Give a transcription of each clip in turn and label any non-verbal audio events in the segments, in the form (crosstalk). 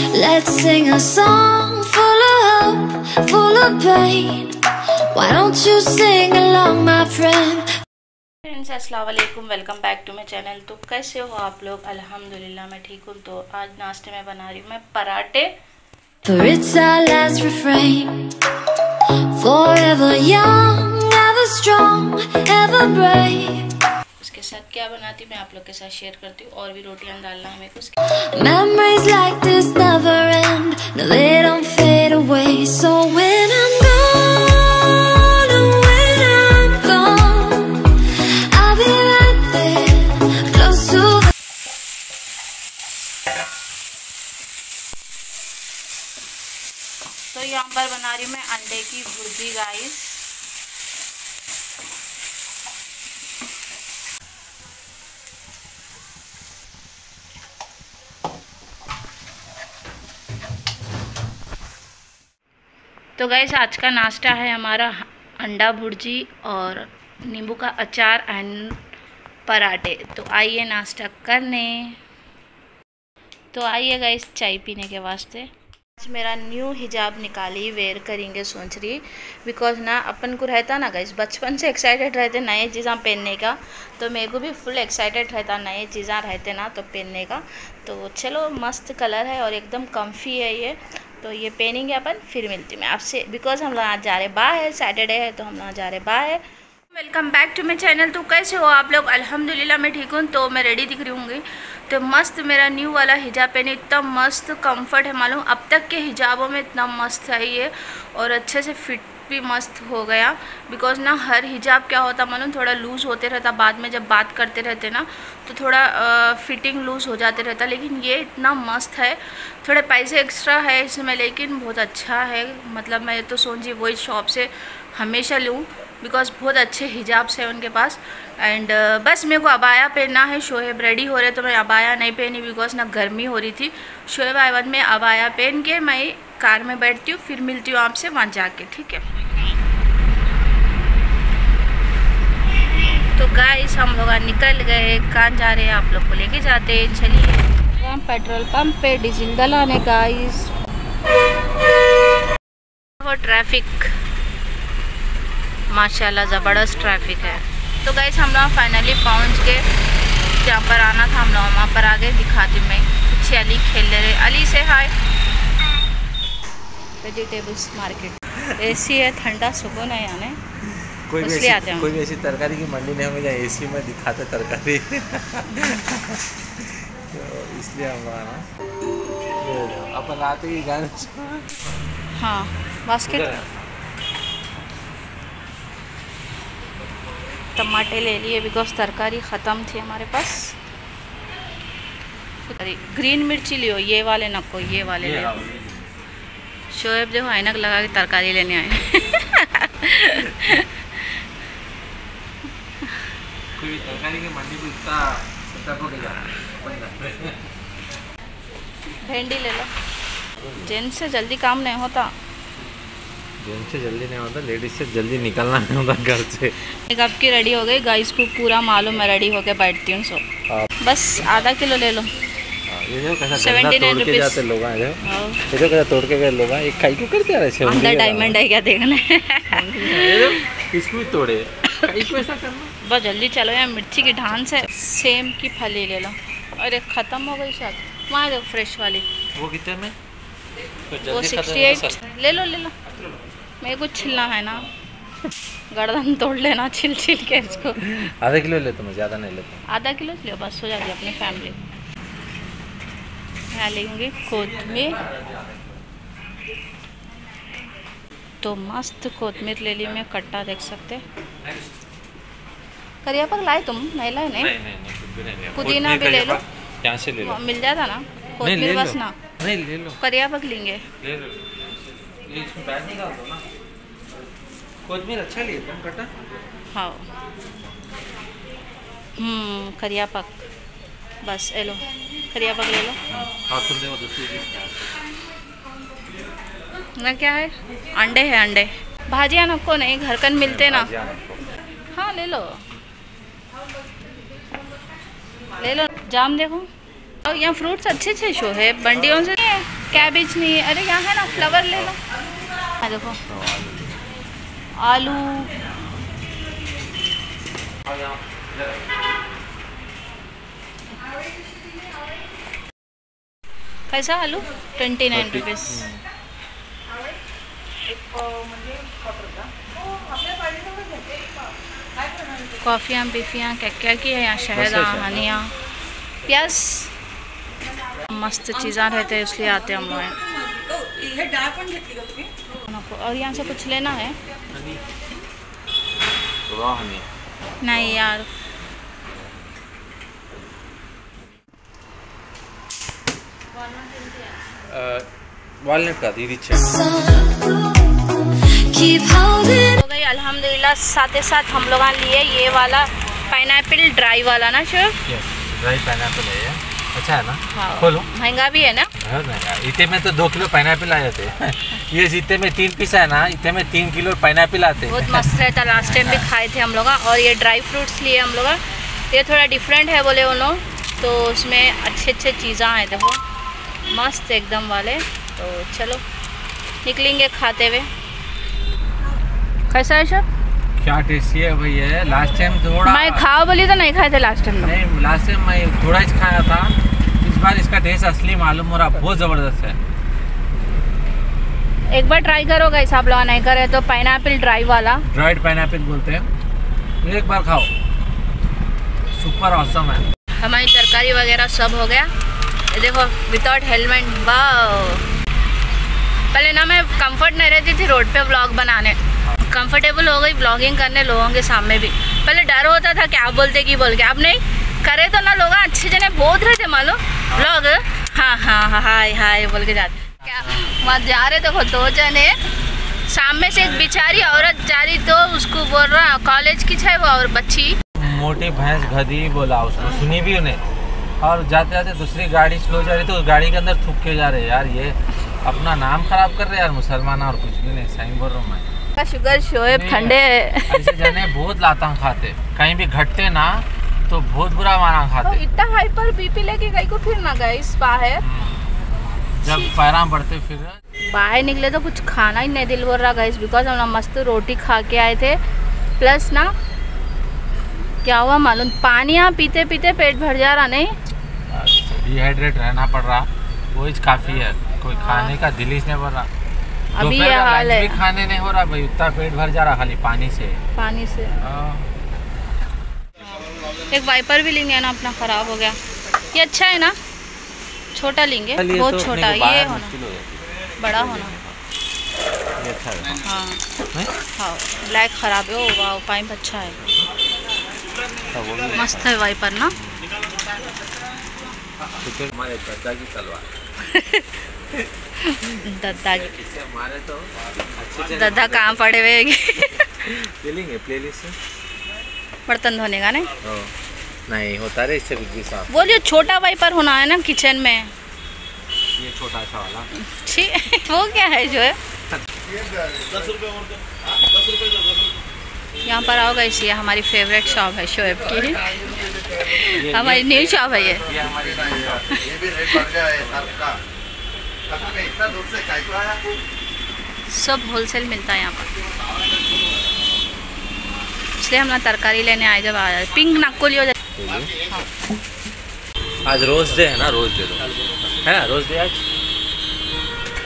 Let's sing a song full of hope, full of pain. Why don't you sing along, my friend? Friends अस्सलाम वालेकुम welcome back to my channel तो कैसे हो आप लोग अल्हम्दुलिल्लाह मैं ठीक हूँ तो आज नाश्ते में बना रही हूँ मैं पराठे For it's our last refrain. Forever young, ever strong, ever brave. उसके साथ क्या बनाती मैं आप लोग के साथ शेयर करती हूँ और भी रोटियाँ डालना है मेरे को उसके तो गैस आज का नाश्ता है हमारा अंडा भुर्जी और नींबू का अचार एंड पराठे। तो आइए नाश्ता करने। तो आइए गाइस चाय पीने के वास्ते। आज मेरा न्यू हिजाब निकाली वेयर करेंगे, सोच रही। बिकॉज़ ना, अपन को रहता ना गाइस बचपन से एक्साइटेड रहते नए चीज़ा पहनने का। तो मेरे को भी फुल एक्साइटेड रहता नए चीज़ा रहते ना तो पहनने का। तो चलो, मस्त कलर है और एकदम कम्फी है ये। तो ये पहनेंगे अपन, फिर मिलती हूँ मैं आपसे। बिकॉज़ हम लोग आज जा रहे बाहर सैटरडे है तो हम लोग जा रहे बाहर welcome back to my channel तो कैसे हो आप लोग? अल्हम्दुलिल्लाह मैं ठीक हूँ। तो मैं रेडी दिख रही हूँगी। तो मस्त मेरा न्यू वाला हिजाब पहने, इतना मस्त कंफर्ट है मालूम। अब तक के हिजाबों में इतना मस्त है ये, और अच्छे से फिट भी मस्त हो गया। बिकॉज़ ना हर हिजाब क्या होता मालूम थोड़ा लूज़ होते रहता। बाद में जब बात करते रहते ना तो थोड़ा फिटिंग लूज़ हो जाते रहता। लेकिन ये इतना मस्त है थोड़े पैसे एक्स्ट्रा है इसमें लेकिन बहुत अच्छा है। मतलब मैं तो सोची वही शॉप से हमेशा लूँ बिकॉज़ बहुत अच्छे हिजाब्स हैं उनके पास। एंड uh, बस मेरे को अबाया पहनना है। शोहेब रेडी हो रहे तो मैं अबाया नहीं पहनी बिकॉज़ ना गर्मी हो रही थी। शोहेब आयवन में अबाया पहन के मैं कार में बैठती हूँ फिर मिलती हूँ आपसे वहाँ जाके ठीक है? तो गाइस हम लोग निकल गए कहाँ जा रहे हैं आप लोग को लेके जाते हैं चलिए। हम पेट्रोल पंप पे डीजल डलाने गाइस वो ट्रैफ़िक माशाल्लाह ज़बरदस्त ट्रैफ़िक है। तो गाइस हम लोग फाइनली पहुँच गए। जहाँ पर आना था हम लोग वहाँ पर आ गए दिखाती मैं। पीछे अली खेल रहे अली से हाय वेजिटेबल्स मार्केट। एसी है ठंडा सुकून है यानी कोई भी आते ऐसी हैं कोई भी ऐसी तरकारी की मंडी नहीं हमें जहाँ एसी में दिखाते तरकारी। तो इसलिए हम लोग अपन रात ही गाने हाँ बास्केट टमाटे ले लिए बिकॉज़ तरकारी ख़त्म थी हमारे पास। ग्रीन मिर्ची लियो ये वाले नको ये वाले ले। शोएब देखो ऐनक लगा के तरकारी लेने आए हो। भिंडी ले लो। जेंट्स से जल्दी काम नहीं होता। जेंट्स से जल्दी नहीं होता लेडीज़ से जल्दी निकलना नहीं होता घर से। एक आपकी रेडी हो गई। गाइस को पूरा मालूम मैं रेडी होके बैठती हूँ सो बस आधा किलो ले लो। हाँ, के जाते लोग हैं। ये जो कैसा तोड़ के गए लोग एक खाई को करते आ रहे हैं? अंदर डायमंड है क्या देखना? है इसको तोड़े। ऐसा करना। बस जल्दी चलो यार मिर्ची की ढान से सेम की फली ले लो। अरे ख़त्म हो गई शायद। वहाँ देखो फ्रेश वाली। वो कितने में? तो वो सिक्सटी एट ले लो ले लो। मेरे को छिलना है ना। गर्दन तोड़ लेना छिल छिल के इसको। आधा किलो लेता मैं ज़्यादा नहीं लेता। आधा किलो लियो बस हो जाएगी अपनी फैमिली यहाँ लेंगे कोतमीर तो मस्त कोतमीर ले ली मैं कट्टा देख सकते करिया पर लाए तुम नहीं लाए नहीं। पुदीना भी ले लो। यहाँ- से ले लो। मिल जाता ना? कोतमीर बस ना। नहीं ले लो। करिया पक लेंगे। ले लो। ये इसमें बैठ नहीं डाल दो ना। कोथिमीर अच्छा लिए तुम कटा हाँ। हम्म करिया पक बस ये लो। करिया पक ले। लो ना क्या है? अंडे है अंडे। भाजिया नको नहीं घर कन मिलते ना। हाँ ले लो। ले लो। जाम देखो। और यहाँ फ्रूट्स अच्छे अच्छे शो है बंडियों से। नहीं कैबेज नहीं है। अरे यहाँ है ना फ्लावर ले लो। हाँ देखो। आलू। कैसा आलू? ट्वेंटी नाइन रुपीज़ कॉफ़ियाँ बिफियाँ क्या क्या की है यहाँ? शहद हनिया प्याज। मस्त चीज़ा रहते हैं इसलिए आते हैं हम लोग। और यहाँ से कुछ लेना है? नहीं यार। वालनट का चाहिए Keep holding अल्हम्दुलिल्लाह साथ ही साथ हम लोग लिए ये वाला पाइनएप्पल ड्राई वाला ना शिव ड्राई पाइनएप्पल है ये। अच्छा है ना? हाँ। खोलो। महँगा भी है ना? महँगा। इतने में तो दो किलो पाइनएप्पल आए थे ये इतने में तीन पीस है ना इतने में तीन किलो पाइनएप्पल आते हैं। बहुत मस्त रहता लास्ट टाइम भी (laughs) खाए थे हम लोग और ये ड्राई फ्रूट्स लिए हम लोग ये थोड़ा डिफरेंट है बोले लोग तो उसमें अच्छे अच्छे चीज़ें हैं देखो। मस्त एकदम वाले। तो चलो निकलेंगे खाते हुए। कैसा है सब क्या टेस्टी है भैया है लास्ट टाइम थोड़ा मैं खाओ बोली तो नहीं खाए थे लास्ट टाइम नहीं लास्ट टाइम मैं थोड़ा ही खाया था। इस बार इसका टेस्ट असली मालूम हो रहा बहुत ज़बरदस्त है। एक बार ट्राई करो गाइस आप लोग नहीं करे तो पाइनएप्पल ड्राई वाला। ड्राइड पाइनएप्पल बोलते हैं। एक बार खाओ। सुपर औसम है। हमारी तरकारी वगैरह सब हो गया। ये देखो विदाउट हेलमेट वाह पहले ना मैं कंफर्ट नहीं रहती थी रोड पे व्लॉग बनाने। कंफर्टेबल हो गई व्लॉगिंग करने लोगों के सामने भी। पहले डर होता था, क्या बोलते, की बोल के। अब नहीं, करे तो ना लोग अच्छे जने बोल रहे थे, मालूम? व्लॉग हाँ हाँ हाँ हाय हाय, बोल के जाते। क्या वहाँ जा रहे, देखो, दो जने। सामने से एक बेचारी औरत जा रही तो उसको बोल रहा, कॉलेज की है वो और बच्ची। मोटी भैंस गधी बोला उसको, सुनी भी उन्हें? और जाते जाते दूसरी गाड़ी स्लो जा रही तो उस गाड़ी के अंदर थूक के जा रहे यार ये अपना नाम खराब कर रहे यार मुसलमान और कुछ भी नहीं सही बोल रहा हूँ मैं। शुगर शोएब ठंडे ऐसे जने बहुत लाता खाते कहीं भी घटते ना तो बहुत बुरा माना तो खाते इतना हाइपर बीपी लेके गई को फिर ना गए इस बाहर जब पैरा बढ़ते फिर बाहर निकले तो कुछ खाना ही नहीं दिल बोल रहा गई बिकॉज़ हम लोग मस्त रोटी खा के आए थे। प्लस ना क्या हुआ मालूम? पानी यहाँ पीते पीते पेट भर जा रहा नहीं? डिहाइड्रेट रहना पड़ रहा। वो काफ़ी है। कोई खाने का दिल ही नहीं भर रहा। अभी ये हाल है। खाने नहीं हो रहा भाई। उतना पेट भर जा रहा खाली पानी से। पानी से। हाँ। एक वाइपर भी लेंगे ना अपना ख़राब हो गया। ये अच्छा है ना? छोटा लेंगे। बहुत तो छोटा ये होना। हो बड़ा होना। ये अच्छा है। हाँ। हाँ ब्लैक ख़राब है। ओ वाह पाइप अच्छा है। हाँ, मस्त है वाइपर ना। क्योंकि हमारे दादा की तलवार। दद्दा जी इससे हमारे तो अच्छे से दद्दा कहाँ पड़े हुए हैं? ले लेंगे प्लेलिस्ट बर्तन धोने का नहीं? ओ, नहीं होता रे इससे कुछ भी साफ़। बोलिए छोटा वाइपर होना है ना किचन में? ये छोटा सा वाला। छी वो क्या है जो है? यहाँ पर आओ गई ये हमारी फेवरेट शॉप है शोएब की। हमारी न्यू शॉप है ये। है। है सब होलसेल मिलता है यहाँ पर। इसलिए हम ना तरकारी लेने आए जब आया। पिंक नक्कुली हो जाती। आज रोज डे है ना रोज डे दो। है ना रोज डे आज?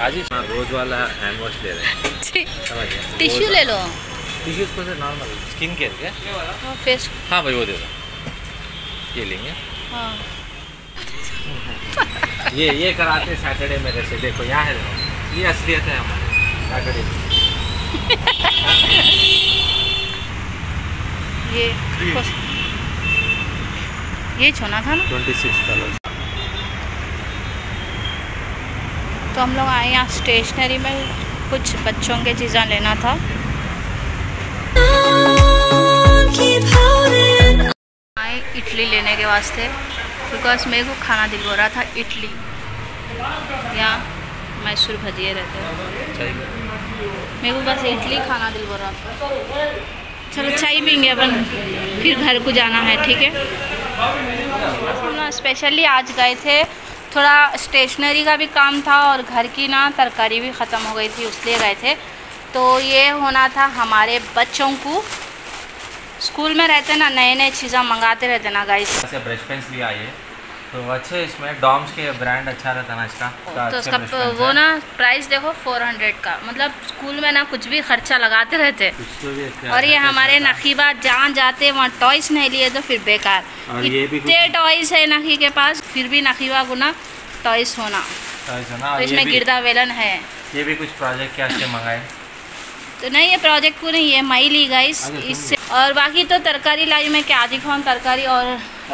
आज ही। हाँ, रोज वाला हैंड वॉश ले रहे हैं। (laughs) टिश्यू ले लो। उसको से नॉर्मल स्किन केयर क्या वो फेस हाँ भाई वो दे दो ये लेंगे हाँ ये ये कराते सैटरडे मेरे से देखो यहाँ है देखो ये असलियत है हमारे सैटरडे ये ये छोना था ना ट्वेंटी सिक्स तो हम लोग आए यहाँ स्टेशनरी में कुछ बच्चों के चीज़ें लेना था आए इडली लेने के वास्ते बिकॉज़ मेरे को खाना दिल हो रहा था इडली या मैसूर भजिए रहते मेरे को बस इडली खाना दिल हो रहा था। चलो चाय पीएँगे अपन फिर घर को जाना है ठीक है? हम लोग स्पेशली आज गए थे थोड़ा स्टेशनरी का भी काम था और घर की ना तरकारी भी ख़त्म हो गई थी इसलिए गए थे। तो ये होना था हमारे बच्चों को स्कूल में रहते ना नए नए चीज़ें मंगाते रहते ना गाइस से ब्रश पेंस लिया ये तो अच्छे इसमें डॉम्स के ब्रांड अच्छा रहता ना इसका। तो brush pens वो ना प्राइस देखो फोर हंड्रेड का। मतलब स्कूल में ना कुछ भी खर्चा लगाते रहते। तो अच्छा और ये हमारे। नखीबा जहाँ जाते वहाँ टॉयस नहीं लिए तो फिर बेकार। भी इतने टॉयस है नखी के पास फिर भी नखीबा को ना टॉयस होना। तो ऐसा तो इसमें गिरदा वेलन है। ये भी कुछ प्रोजेक्ट क्या मंगाए? तो नहीं ये प्रोजेक्ट को नहीं ये मई ली गाइस इससे और बाकी तो तरकारी लाई मैं क्या दिखाऊँ तरकारी और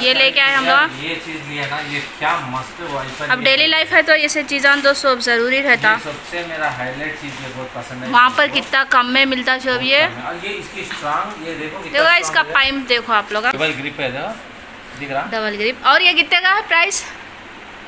ये लेके आए हम लोग। ये चीज़ लिया ना ये क्या मस्त वाइपर अब डेली लाइफ है। तो ऐसे चीज़ां तो सब ज़रूरी रहता। ये सबसे मेरा हाईलाइट चीज़ ये बहुत पसंद है वहाँ पर कितना कम में मिलता सब ये और ये इसकी स्ट्रांग ये देखो कितना देखो इसका पाइप देखो आप लोग। डबल ग्रिप है देखो। दिख रहा? डबल ग्रिप और ये कितने का है प्राइस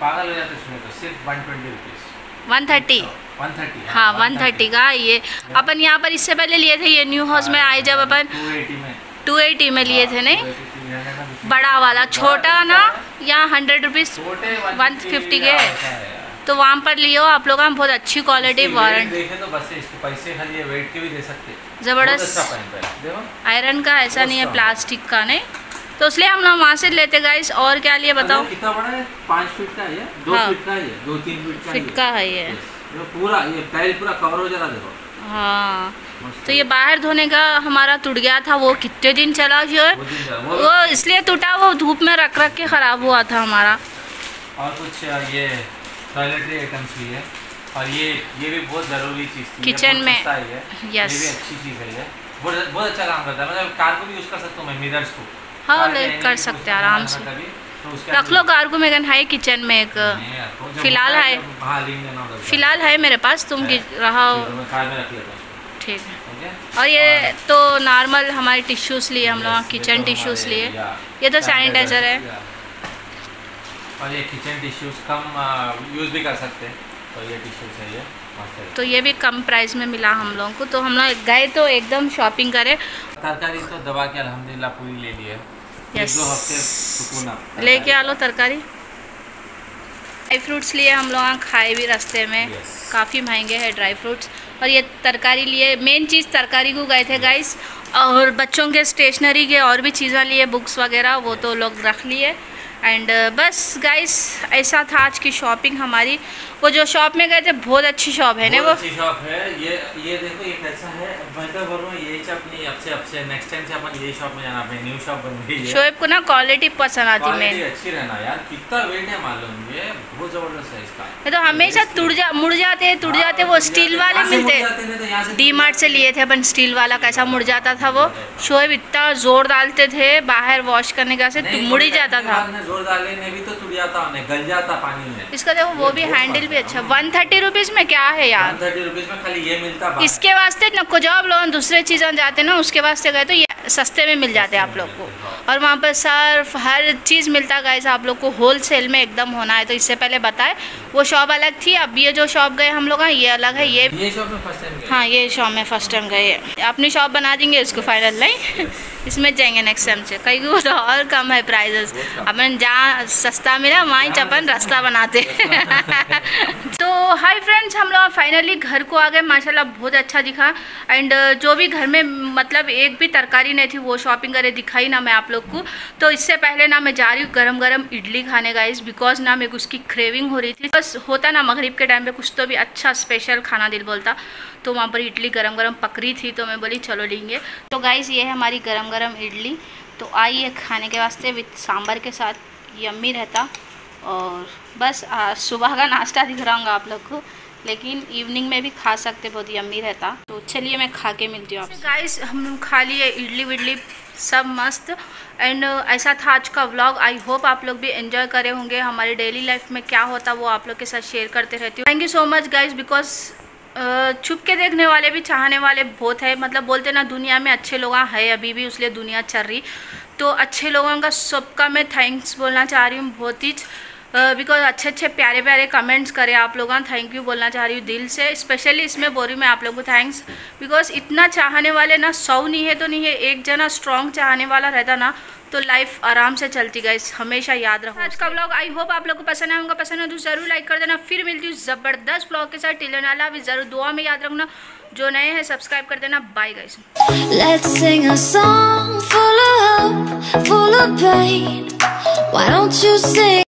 पागल हो जाते इसमें तो सिर्फ़ one twenty rupees one thirty. One thirty हाँ वन थर्टी का ये। अपन यहाँ पर इससे पहले लिए थे ये न्यू हाउस में आए जब अपन टू एटी में। लिए थे नहीं? 280 300 का बिक- बड़ा वाला छोटा ना यहाँ हंड्रेड रुपीज़ छोटे 150 के। है। है। तो वहाँ पर लियो आप लोग हम बहुत अच्छी क्वालिटी वारंट तो ज़बरदस्त। है। आयरन का ऐसा नहीं है प्लास्टिक का नहीं। तो इसलिए हम लोग वहाँ से लेते गाइस और क्या लिए बताओ कितना बड़ा है? पाँच फीट का है दो हाँ। फीट का है दो तीन फीट का फिट का है ये। ये पूरा ये टाइल पूरा कवर हो जा देखो। हाँ। तो ये बाहर धोने का हमारा टूट गया था वो कितने दिन चला जो है वो वो वो इसलिए टूटा वो धूप में रख रख के ख़राब हुआ था हमारा। और कुछ ये टॉयलेटरी आइटम्स भी है। और ये ये भी बहुत ज़रूरी चीज़ थी। बहुत में। Yes। ये भी अच्छी चीज़ है ये। बहुत बहुत अच्छा काम करता है। मतलब कार को भी यूज़ कर सकता हूँ मैं मिरर्स को। हाँ, कर सकते हैं आराम से। तो रख लो कार को मेगन है किचन में एक तो फ़िलहाल है। है। फ़िलहाल। है मेरे पास तुम। रहा हो। तो ठीक है। और ये तो नॉर्मल हमारे टिश्यूज़ लिए हम लोग किचन तो टिश्यूज़ लिए ये तो सैनिटाइज़र है। और ये किचन टिश्यूज कम यूज़ भी कर सकते हैं। तो ये टिश्यूज है ये तो ये भी कम प्राइस में मिला हम लोगों को। तो हम लोग गए तो एकदम शॉपिंग करे। तरकारी तो दबा के अल्हम्दुलिल्लाह पूरी ले ली है। एक Yes. दो हफ़्ते लेके आ लो तरकारी। ड्राई फ्रूट्स लिए हम लोग खाए भी रास्ते में। Yes. काफ़ी महँगे हैं ड्राई फ्रूट्स और ये तरकारी लिए मेन चीज़ तरकारी को गए थे गाइस और बच्चों के स्टेशनरी के और भी चीज़ें लिए बुक्स वगैरह वो तो लोग रख लिए। एंड बस गाइस ऐसा था आज की शॉपिंग हमारी। वो जो शॉप में गए थे बहुत अच्छी शॉप है ना वो? अच्छी शॉप है। ये ये देखो ये कैसा है। मैं तो बोल रहा हूँ ये अपनी अब से अब से नेक्स्ट टाइम से अपन यही शॉप में जाना अपनी न्यू शॉप बन गई है शोएब को ना क्वालिटी पसंद आती मेन अच्छी रहना यार। कितना वेट है मालूम ये बहुत ज़बरदस्त है इसका। ये तो हमेशा जा मुड़ जाते हैं टूट जाते वो स्टील वाले मिलते जाते हैं, तो से डी मार्ट से लिए थे अपन स्टील वाला कैसा मुड़ जाता था वो? शोएब इतना ज़ोर डालते थे बाहर वॉश करने का से मुड़ ही जाता था। ज़ोर डालने में भी तो टूट जाता गल जाता पानी में। इसका देखो वो भी हैंडल भी अच्छा। वन थर्टी रुपीज़ में क्या है यार? थर्टी रुपीज़ में खाली ये मिलता है इसके वास्ते नको जब लोग दूसरे चीज़ों जाते ना उसके वास्ते गए तो ये सस्ते में मिल जाते हैं आप लोग को। और वहाँ पर सर्फ हर चीज़ मिलता गाइस आप लोग को होल सेल में एकदम होना है। तो इससे पहले बताए वो शॉप अलग थी अब ये जो शॉप गए हम लोग हैं ये अलग है ये ये शॉप में फ़र्स्ट टाइम हाँ ये शॉप में फ़र्स्ट टाइम गए। अपनी शॉप बना देंगे इसको फाइनल नहीं इसमें जाएँगे नेक्स्ट टाइम से। कहीं को तो और कम है प्राइजेस अपन जहाँ सस्ता मिला वहीं से अपन रास्ता बनाते। (laughs) तो हाय फ्रेंड्स हम लोग फाइनली घर को आ गए। माशाल्लाह बहुत अच्छा दिखा। एंड जो भी घर में मतलब एक भी तरकारी नहीं थी वो शॉपिंग करे दिखाई ना मैं आप लोग को। तो इससे पहले ना मैं जा रही हूँ गर्म गर्म इडली खाने गाइस बिकॉज़ ना मेरे को उसकी क्रेविंग हो रही थी। बस होता ना मगरिब के टाइम पे कुछ तो भी अच्छा स्पेशल खाना दिल बोलता। तो वहाँ पर इडली गरम गरम पकड़ी थी तो मैं बोली, चलो लेंगे। तो गाइज़ ये है हमारी गरम गरम इडली। तो आइए खाने के वास्ते विथ सांभर के साथ। यम्मी रहता और बस सुबह का नाश्ता दिख रहा हूँ आप लोग को। लेकिन इवनिंग में भी खा सकते बहुत यम्मी रहता। तो चलिए मैं खा के मिलती हूँ आपसे। गाइस हम लोग खा लिए इडली विडली सब मस्त। एंड ऐसा था आज का व्लॉग आई होप आप लोग भी एंजॉय करे होंगे। हमारे डेली लाइफ में क्या होता वो आप लोग के साथ शेयर करते रहती हूँ। Thank you so much guys because छुप के देखने वाले भी चाहने वाले बहुत है। मतलब बोलते ना दुनिया में अच्छे लोग है अभी भी उसलिए दुनिया चल रही। तो अच्छे लोगों का सबका मैं थैंक्स बोलना चाह रही हूँ। बहुत ही बिकॉज़ अच्छे अच्छे प्यारे प्यारे कमेंट्स करे आप लोग। थैंक यू बोलना चाह रही हूँ दिल से। स्पेशली इसमें बोल रही हूँ मैं आप लोगों को थैंक्स बिकॉज़ इतना चाहने वाले ना सौ नहीं है तो नहीं है एक जना स्ट्रॉन्ग चाहने वाला रहता ना तो लाइफ आराम से चलती गई हमेशा याद रखो आज का ब्लॉग आई होप आप लोग को पसंद आएगा पसंद है तो ज़रूर लाइक कर देना। फिर मिलती हूँ ज़बरदस्त ब्लॉग के साथ। टिलन अला भी ज़रूर दुआ में याद रखना। जो नए हैं सब्सक्राइब कर देना। Bye guys Let's sing a song full of hope, full of pain. Why don't you sing?